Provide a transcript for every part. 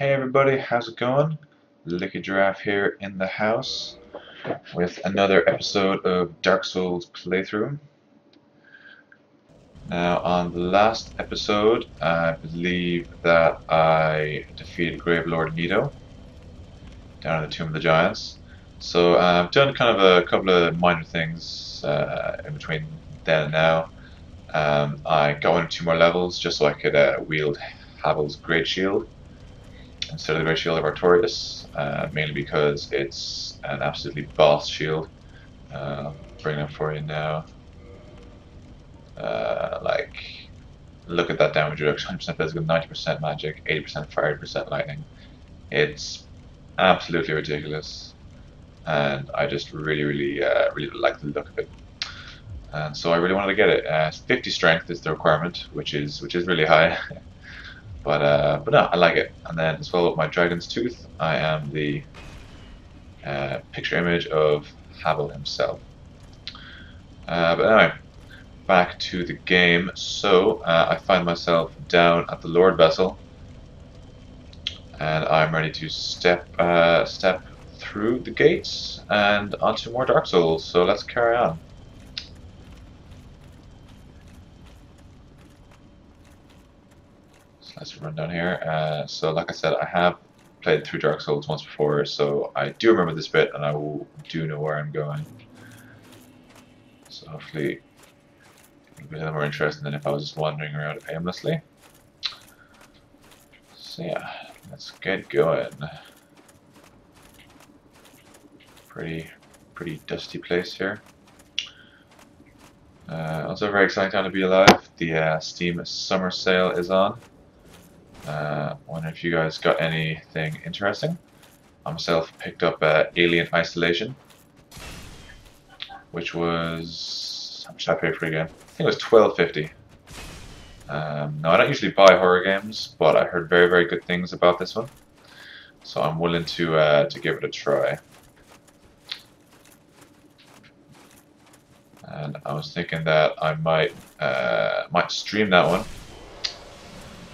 Hey everybody, how's it going? Licky Giraffe here in the house with another episode of Dark Souls playthrough. Now on the last episode, I believe that I defeated Gravelord Nito down in the Tomb of the Giants. So uh, I've done kind of a couple of minor things uh, in between then and now. Um, I got one or two more levels just so I could uh, wield Havel's Great Shield of the Great Shield of Artorias, uh, mainly because it's an absolutely boss shield. Uh, bringing it for you now. Uh, like, look at that damage reduction 100% physical, 90% magic, 80% fire, 80% lightning. It's absolutely ridiculous, and I just really, really, uh, really like the look of it. And so I really wanted to get it. Uh, 50 strength is the requirement, which is which is really high. But uh, but no, I like it. And then as well with my dragon's tooth, I am the uh, picture image of Havel himself. Uh, but anyway, back to the game. So uh, I find myself down at the Lord Vessel, and I'm ready to step uh, step through the gates and onto more Dark Souls. So let's carry on. Run down here. Uh, so like I said, I have played through Dark Souls once before, so I do remember this bit and I will, do know where I'm going. So hopefully it'll be a little more interesting than if I was just wandering around aimlessly. So yeah, let's get going. Pretty, pretty dusty place here. Uh, also very exciting time to be alive. The uh, Steam Summer Sale is on. Uh, wonder if you guys got anything interesting. I myself picked up uh, Alien Isolation, which was how much did I pay for again? I think it was twelve fifty. Um, now I don't usually buy horror games, but I heard very very good things about this one, so I'm willing to uh, to give it a try. And I was thinking that I might uh, might stream that one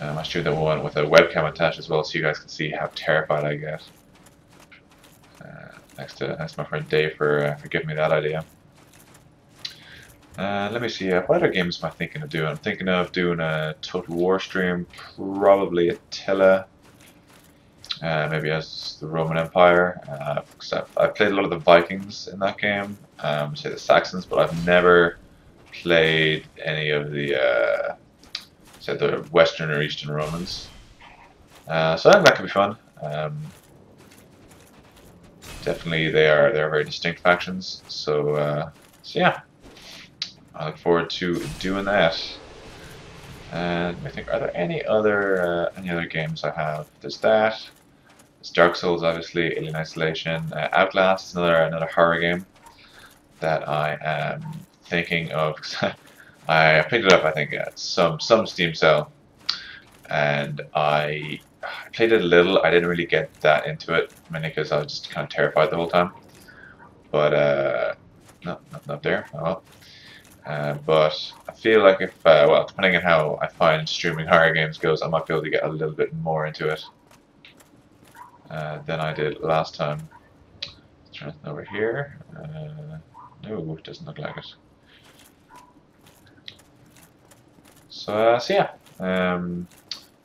um, I streamed that one with a webcam attached as well, so you guys can see how terrified I get. Uh, thanks to thanks to my friend Dave for uh, for giving me that idea. Uh, let me see, uh, what other games am I thinking of doing? I'm thinking of doing a Total War stream, probably Attila, uh, maybe as the Roman Empire. Uh, I've, I've, played a lot of the Vikings in that game, um, say the Saxons, but I've never played any of the say the Western or Eastern Romans. Uh, so I think that could be fun. Um, definitely, they are they are very distinct factions. So uh, so yeah, I look forward to doing that. And I think, are there any other uh, any other games I have? There's that. There's Dark Souls, obviously, Alien Isolation, uh, Outlast, another another horror game that I am thinking of. I picked it up, I think, at some some Steam sale, and I, played it a little. I didn't really get that into it, mainly because I was just kind of terrified the whole time. But uh, no, up there. Oh. Uh, but I feel like if, uh, well, depending on how I find streaming horror games goes, I might be able to get a little bit more into it uh, than I did last time. Is there anything over here? Uh, no, it doesn't look like it. So, uh, so yeah, um,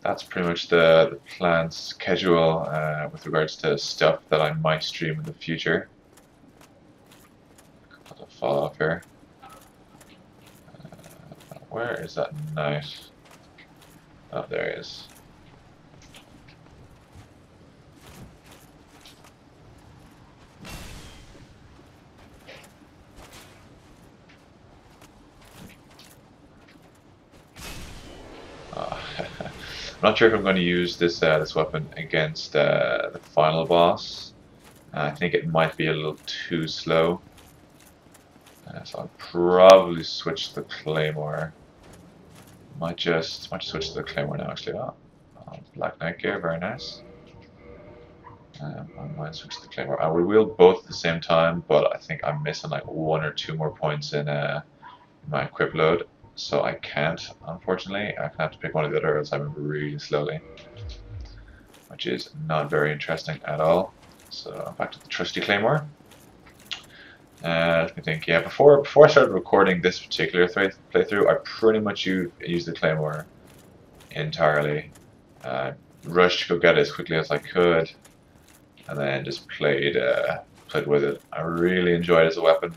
that's pretty much the, the planned schedule uh, with regards to stuff that I might stream in the future. To fall off here. Uh, where is that knife? Oh, there he is. I'm not sure if I'm going to use this uh, this weapon against uh, the final boss. Uh, I think it might be a little too slow. Uh, so I'll probably switch the Claymore. Might just might just switch to the Claymore now actually. Oh, oh Black Knight gear, very nice. Um, I might switch to the Claymore. I will wield both at the same time, but I think I'm missing like one or two more points in, uh, in my equip load so I can't, unfortunately. I have to pick one of the other, else I move really slowly. which is not very interesting at all. So back to the trusty claymore. Uh, let me think. Yeah, before before I started recording this particular playthrough, I pretty much used, used the claymore entirely. Uh, rushed to go get it as quickly as I could, and then just played uh, played with it. I really enjoyed it as a weapon.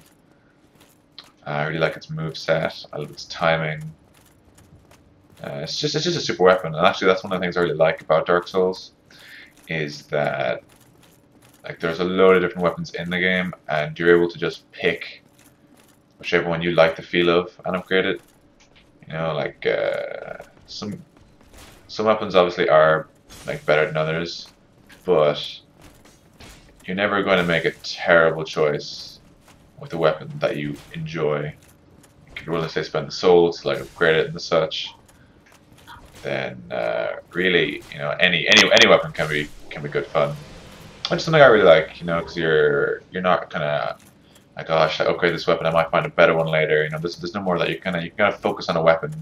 I really like its move set. I love its timing. Uh, it's just it's just a super weapon, and actually that's one of the things I really like about Dark Souls, is that like there's a load of different weapons in the game, and you're able to just pick whichever one you like the feel of and upgrade it. You know, like uh, some some weapons obviously are like better than others, but you're never going to make a terrible choice with a weapon that you enjoy. Willing to say spend the soul to like upgrade it and such, then uh, really, you know, any any any weapon can be can be good fun. Which is something I really like, you know, because you're you're not kind of like, oh, should upgrade this weapon? I might find a better one later. You know, there's there's no more that you kind of you kind of focus on a weapon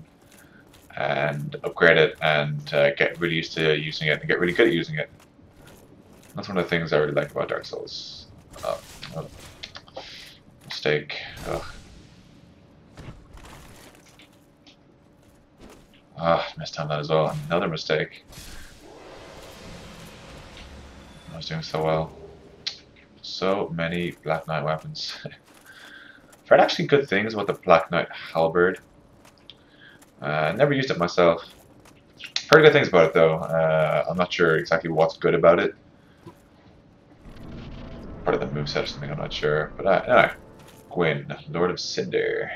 and upgrade it and uh, get really used to using it and get really good at using it. That's one of the things I really like about Dark Souls. Oh. Mistake. Ugh. Ah, missed on that as well. Another mistake. I was doing so well. So many Black Knight weapons. I've heard actually good things about the Black Knight Halberd. Uh, never used it myself. Heard good things about it though. Uh, I'm not sure exactly what's good about it. Part of the moveset or something, I'm not sure. But uh, anyway, Gwyn, Lord of Cinder.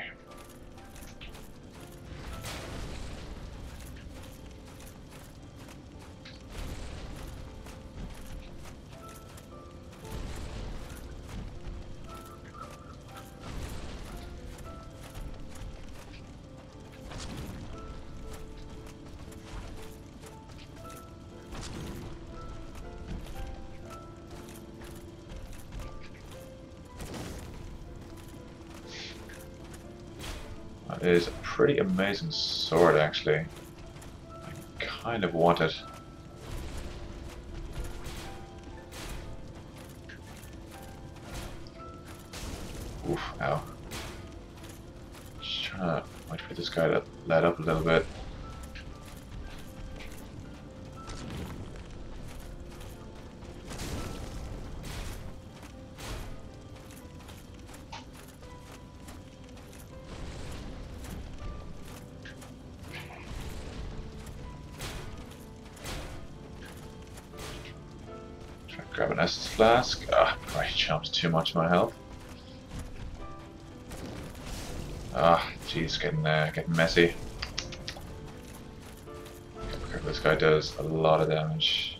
Is a pretty amazing sword, actually. I kind of want it. Oof, ow. Just trying to wait for this guy to let up a little bit. Grab an Estus Flask. Ah, oh, I jumped too much of my health. Ah, jeez, getting uh, getting messy. This guy does a lot of damage.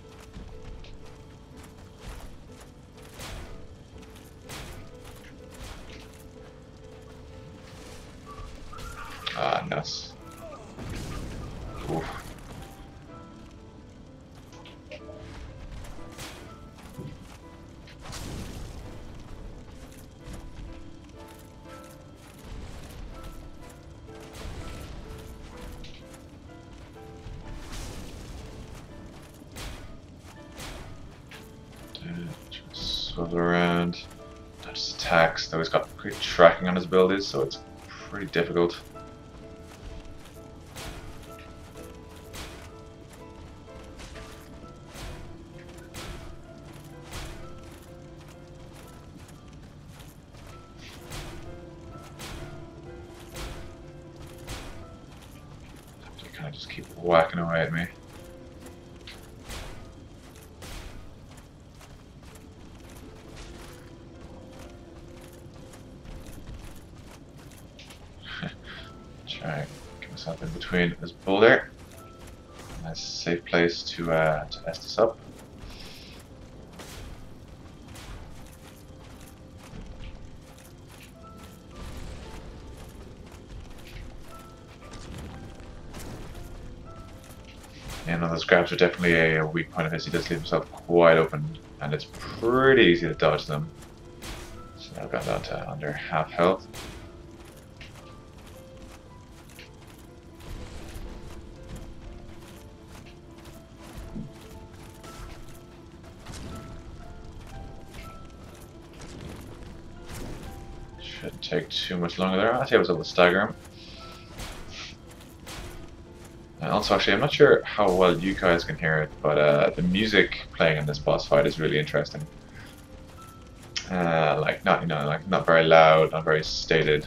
Ah, nuts. Oof. Swivel around. Dodges attacks, though he's got great tracking on his abilities, so it's pretty difficult. Myself in between this boulder. Nice safe place to uh, to mess this up. Yeah, no, those grabs are definitely a, a weak point of his. He does leave himself quite open, and it's pretty easy to dodge them. So now I've got down to under half health. Take too much longer there. I think I was able to stagger him. And also, actually, I'm not sure how well you guys can hear it, but uh, the music playing in this boss fight is really interesting. Uh, like not you know like not very loud, not very stated.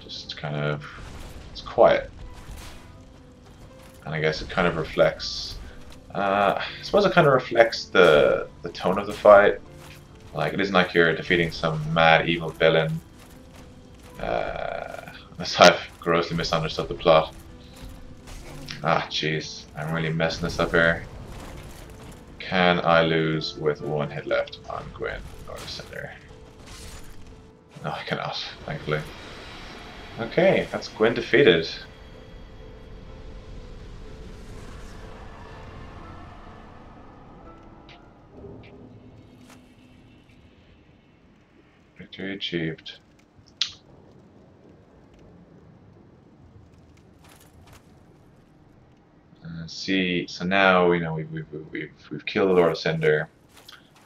Just kind of it's quiet, and I guess it kind of reflects. Uh, I suppose it kind of reflects the the tone of the fight. Like it isn't like you're defeating some mad evil villain. Uh, unless I've grossly misunderstood the plot. Ah, jeez, I'm really messing this up here. Can I lose with one hit left on Gwyn or Cinder? No, I cannot, thankfully. Okay, that's Gwyn defeated. Victory achieved. Uh, see, so now you know we've we've we've, we've killed the Lord of Cinder.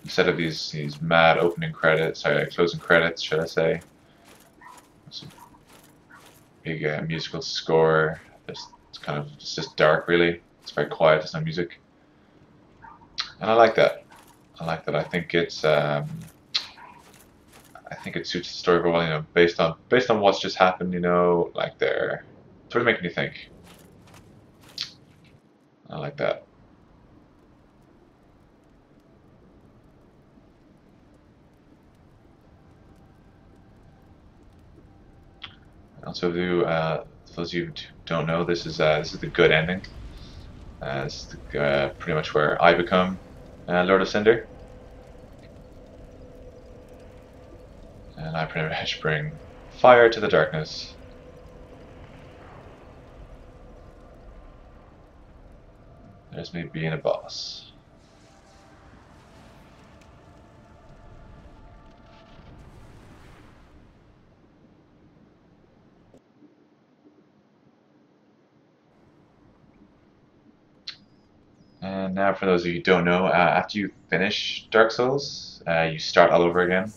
Instead of these these mad opening credits, sorry, closing credits, should I say? Big uh, musical score. It's, it's kind of it's just dark, really. It's very quiet. There's no music, and I like that. I like that. I think it's um, I think it suits the story very well. You know, based on based on what's just happened. You know, like they're sort of making you think. I like that. Also, uh, for those of you who don't know, this is uh, this is the good ending. Uh, this is the, uh, pretty much where I become uh, Lord of Cinder, and I pretty much bring fire to the darkness. There's me being a boss. And now for those of you who don't know, uh, after you finish Dark Souls, uh, you start all over again.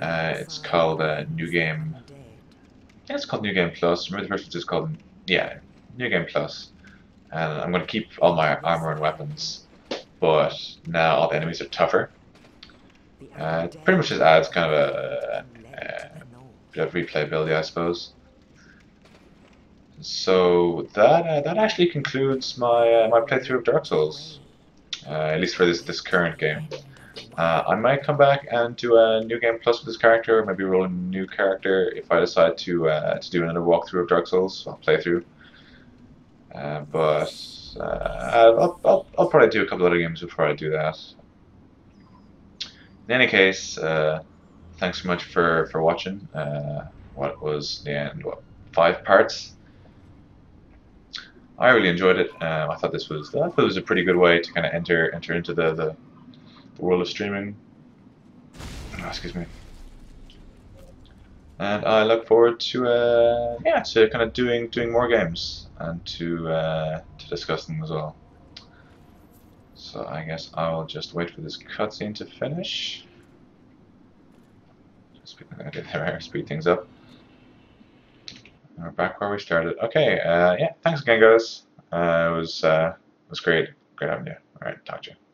Uh, it's called uh, New Game. Yeah, it's called New Game Plus. Remember the first one was just called yeah, New Game Plus. And I'm going to keep all my armor and weapons, but now all the enemies are tougher. Uh, pretty much just adds kind of a, a, bit of replayability, I suppose. So that uh, that actually concludes my uh, my playthrough of Dark Souls, uh, at least for this this current game. Uh, I might come back and do a new game plus with this character, maybe roll a new character if I decide to uh, to do another walkthrough of Dark Souls, I'll playthrough. Uh, but uh, I'll, I'll, I'll probably do a couple other games before I do that. In any case, uh, thanks so much for, for watching. Uh, what was the end? What five parts? I really enjoyed it. Um, I thought this was I thought it was a pretty good way to kind of enter enter into the, the, the world of streaming. Oh, excuse me. And I look forward to uh, yeah to kind of doing doing more games and to uh, to discuss them as well. So I guess I'll just wait for this cutscene to finish. Speed, there, speed things up. we're back where we started. Okay, uh, yeah, thanks again, guys. Uh, it was uh, it was great, great having you. All right, talk to you.